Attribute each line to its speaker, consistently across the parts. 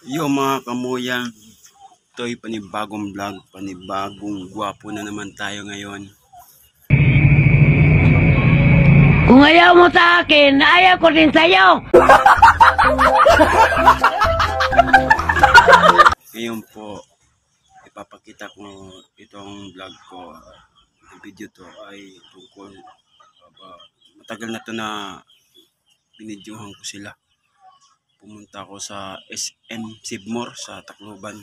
Speaker 1: Yo mga kamuyang, ito'y panibagong vlog, panibagong gwapo na naman tayo ngayon.
Speaker 2: Kung ayaw mo sa akin, ayaw ko din sa'yo.
Speaker 1: Ngayon po, ipapakita ko itong vlog ko. Ang video to ay tungkol, aba, matagal na to na binidyohan ko sila. Pumunta ako sa SM Sibmore sa Tacloban.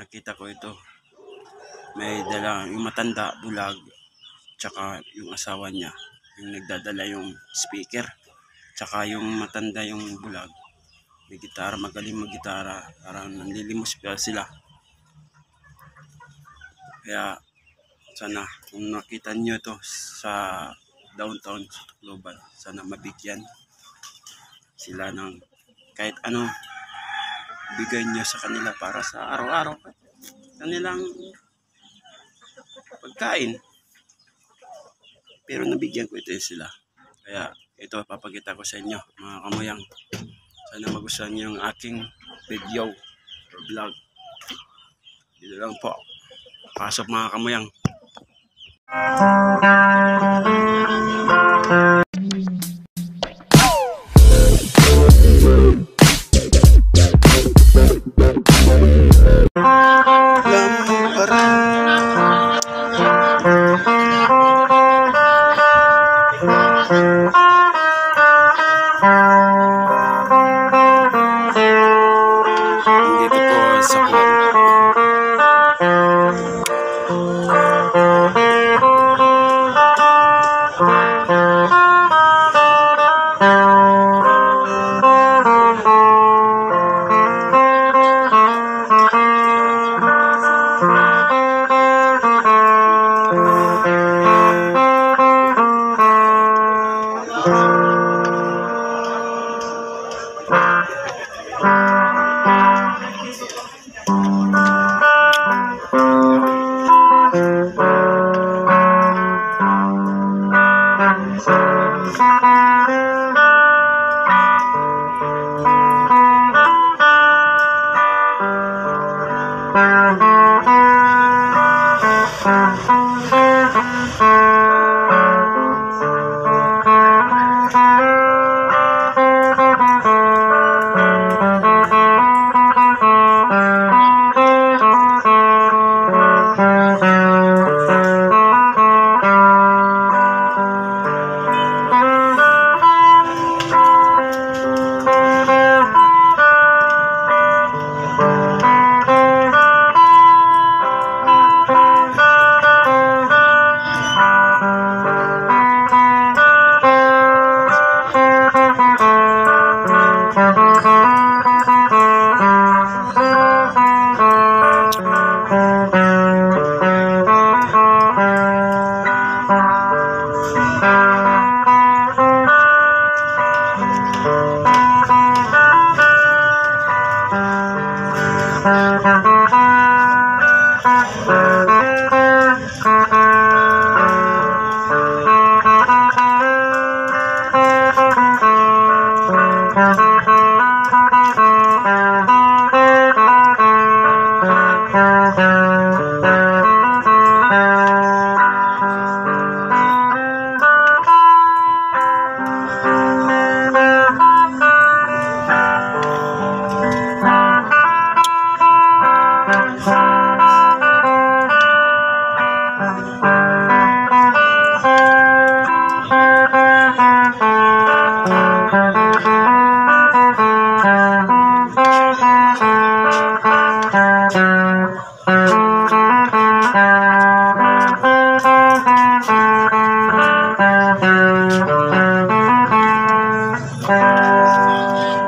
Speaker 1: Nakita ko ito. May dala, yung matanda, bulag, tsaka yung asawa niya, yung nagdadala yung speaker, tsaka yung matanda yung bulag. May gitara, magaling mag-gitara, parang nanlilimos pa sila. Kaya sana kung nakita nyo to sa downtown sa Tacloban, sana mabigyan sila ng kahit ano bigay nyo sa kanila para sa araw-araw kanilang pagkain. Pero nabigyan ko ito sila. Kaya ito papakita ko sa inyo mga kamuyang. Sana magustuhan niyo yung aking video or vlog. Dito lang po. Pasok mga kamuyang. Dito po sa Kuwan. Música 아!